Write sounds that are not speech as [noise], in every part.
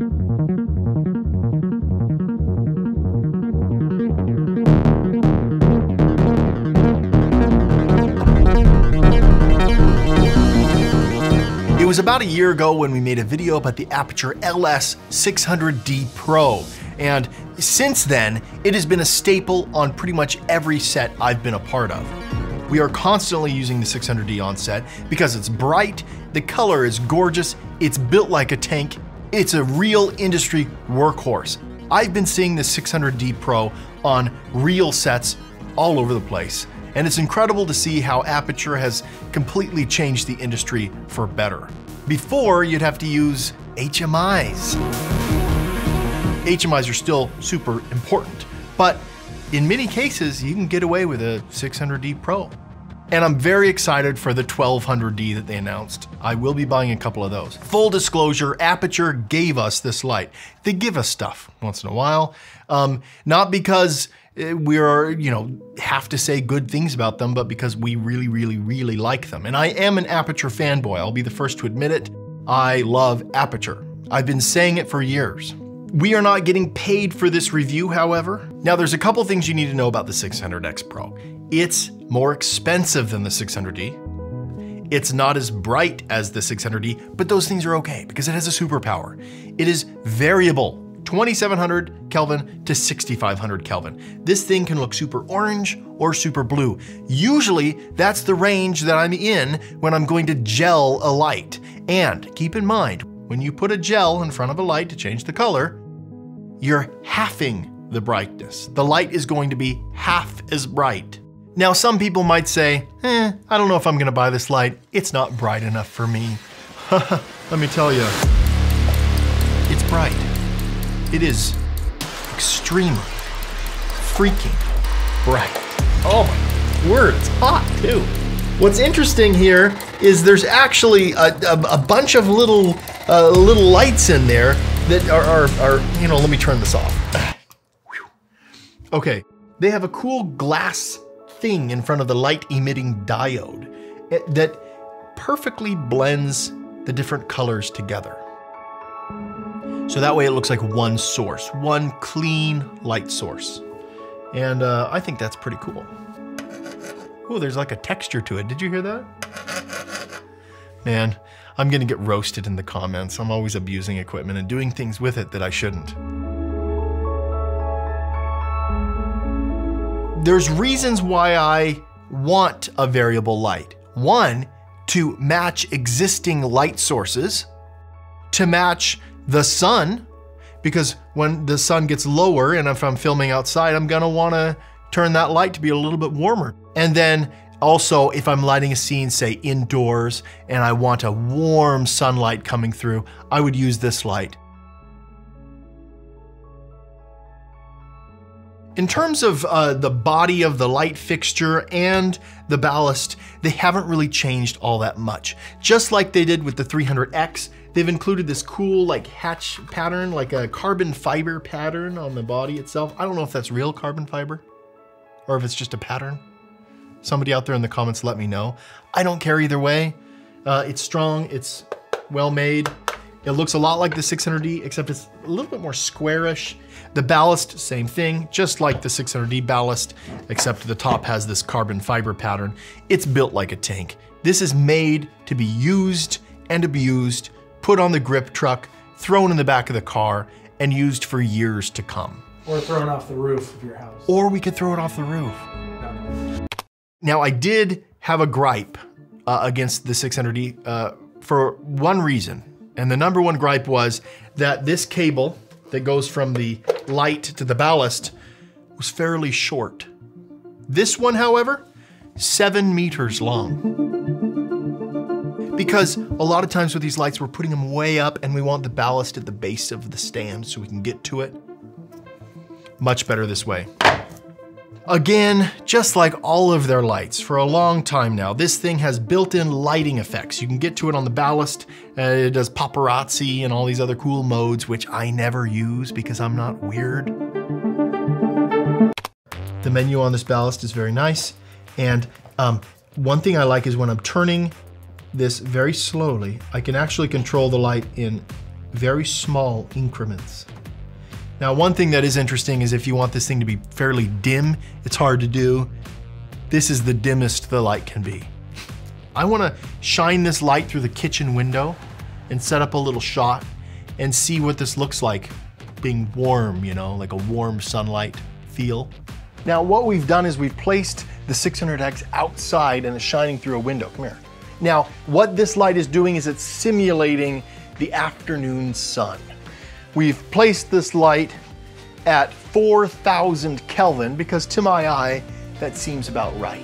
It was about a year ago when we made a video about the Aputure LS 600D Pro. And since then, it has been a staple on pretty much every set I've been a part of. We are constantly using the 600D on set because it's bright, the color is gorgeous, it's built like a tank, it's a real industry workhorse. I've been seeing the 600D Pro on real sets all over the place. And it's incredible to see how aputure has completely changed the industry for better. Before, you'd have to use HMIs. HMIs are still super important, but in many cases, you can get away with a 600D Pro. And I'm very excited for the 1200D that they announced. I will be buying a couple of those. Full disclosure, Aputure gave us this light. They give us stuff once in a while, um, not because uh, we are, you know, have to say good things about them, but because we really, really, really like them. And I am an Aputure fanboy. I'll be the first to admit it. I love Aputure. I've been saying it for years. We are not getting paid for this review, however. Now, there's a couple things you need to know about the 600X Pro. It's more expensive than the 600D. It's not as bright as the 600D, but those things are okay because it has a superpower. It is variable 2700 Kelvin to 6500 Kelvin. This thing can look super orange or super blue. Usually that's the range that I'm in when I'm going to gel a light. And keep in mind, when you put a gel in front of a light to change the color, you're halving the brightness. The light is going to be half as bright. Now, some people might say, eh, I don't know if I'm gonna buy this light. It's not bright enough for me. [laughs] Let me tell you, it's bright. It is extremely freaking bright. Oh my word, it's hot too. What's interesting here is there's actually a, a, a bunch of little uh, little lights in there that are, are, are, you know, let me turn this off. [sighs] okay, they have a cool glass thing in front of the light emitting diode that perfectly blends the different colors together. So that way it looks like one source, one clean light source. And uh, I think that's pretty cool. Oh, there's like a texture to it. Did you hear that? Man, I'm gonna get roasted in the comments. I'm always abusing equipment and doing things with it that I shouldn't. There's reasons why I want a variable light. One, to match existing light sources, to match the sun, because when the sun gets lower and if I'm filming outside, I'm gonna wanna turn that light to be a little bit warmer. And then also, if I'm lighting a scene, say indoors, and I want a warm sunlight coming through, I would use this light. In terms of uh, the body of the light fixture and the ballast, they haven't really changed all that much. Just like they did with the 300X, they've included this cool like hatch pattern, like a carbon fiber pattern on the body itself. I don't know if that's real carbon fiber or if it's just a pattern. Somebody out there in the comments let me know. I don't care either way. Uh, it's strong, it's well made. It looks a lot like the 600D, except it's a little bit more squarish. The ballast, same thing, just like the 600D ballast, except the top has this carbon fiber pattern. It's built like a tank. This is made to be used and abused, put on the grip truck, thrown in the back of the car, and used for years to come. Or thrown off the roof of your house. Or we could throw it off the roof. No. Now, I did have a gripe uh, against the 600D uh, for one reason. And the number one gripe was that this cable that goes from the light to the ballast was fairly short. This one, however, seven meters long. Because a lot of times with these lights, we're putting them way up and we want the ballast at the base of the stand so we can get to it. Much better this way. Again, just like all of their lights, for a long time now, this thing has built-in lighting effects. You can get to it on the ballast, uh, it does paparazzi and all these other cool modes, which I never use because I'm not weird. The menu on this ballast is very nice, and um, one thing I like is when I'm turning this very slowly, I can actually control the light in very small increments. Now, one thing that is interesting is if you want this thing to be fairly dim, it's hard to do. This is the dimmest the light can be. I wanna shine this light through the kitchen window and set up a little shot and see what this looks like being warm, you know, like a warm sunlight feel. Now, what we've done is we've placed the 600X outside and it's shining through a window. Come here. Now, what this light is doing is it's simulating the afternoon sun. We've placed this light at 4,000 Kelvin because to my eye, that seems about right.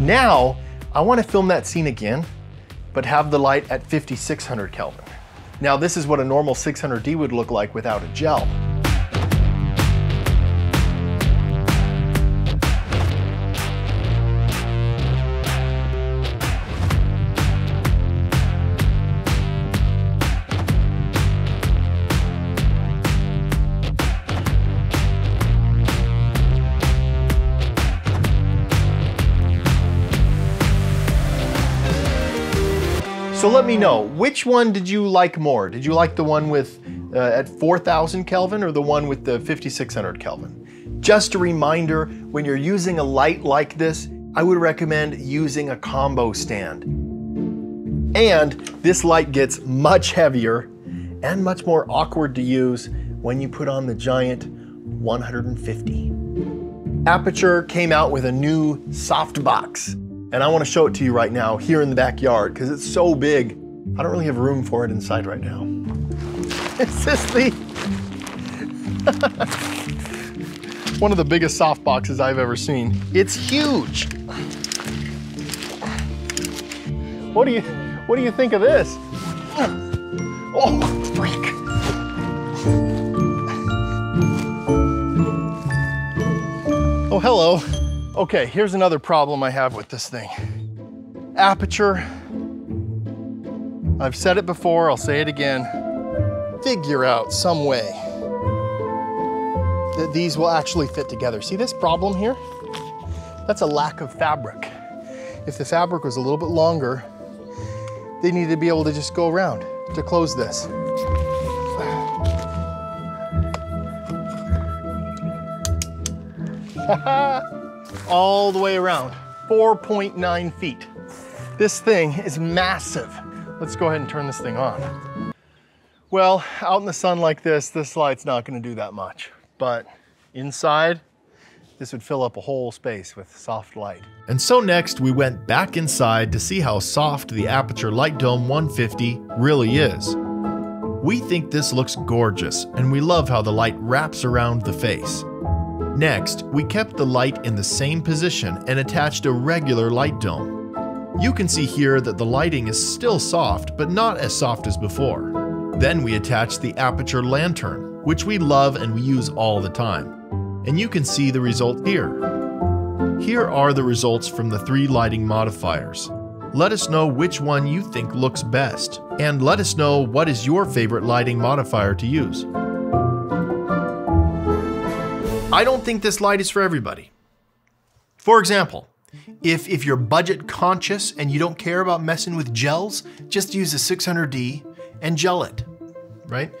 Now, I want to film that scene again, but have the light at 5600 Kelvin. Now, this is what a normal 600D would look like without a gel. So let me know, which one did you like more? Did you like the one with uh, at 4000 Kelvin or the one with the 5600 Kelvin? Just a reminder, when you're using a light like this, I would recommend using a combo stand. And this light gets much heavier and much more awkward to use when you put on the giant 150. Aputure came out with a new softbox and I want to show it to you right now here in the backyard because it's so big. I don't really have room for it inside right now. [laughs] It's just the [laughs] one of the biggest soft boxes I've ever seen. It's huge. What do you what do you think of this? Oh, freak. Oh, hello. Okay, here's another problem I have with this thing. Aputure. I've said it before, I'll say it again. Figure out some way that these will actually fit together. See this problem here? That's a lack of fabric. If the fabric was a little bit longer, they need to be able to just go around to close this. [laughs] all the way around, 4.9 feet. This thing is massive. Let's go ahead and turn this thing on. Well, out in the sun like this, this light's not gonna do that much, but inside, this would fill up a whole space with soft light. And so next, we went back inside to see how soft the Aputure Light Dome 150 really is. We think this looks gorgeous, and we love how the light wraps around the face. Next, we kept the light in the same position and attached a regular light dome. You can see here that the lighting is still soft, but not as soft as before. Then we attached the aputure lantern, which we love and we use all the time. And you can see the result here. Here are the results from the three lighting modifiers. Let us know which one you think looks best, and let us know what is your favorite lighting modifier to use. I don't think this light is for everybody. For example, if, if you're budget conscious and you don't care about messing with gels, just use a 600D and gel it, right?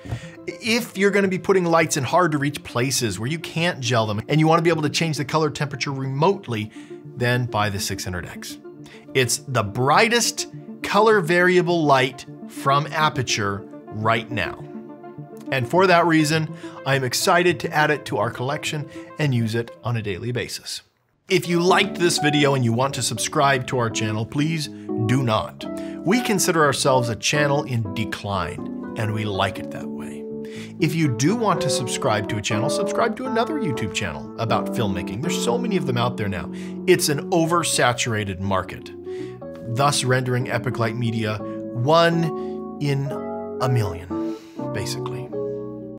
If you're gonna be putting lights in hard to reach places where you can't gel them and you wanna be able to change the color temperature remotely, then buy the 600X. It's the brightest color variable light from Aputure right now. And for that reason, I am excited to add it to our collection and use it on a daily basis. If you liked this video and you want to subscribe to our channel, please do not. We consider ourselves a channel in decline, and we like it that way. If you do want to subscribe to a channel, subscribe to another YouTube channel about filmmaking. There's so many of them out there now. It's an oversaturated market, thus rendering Epic Light Media one in a million, basically.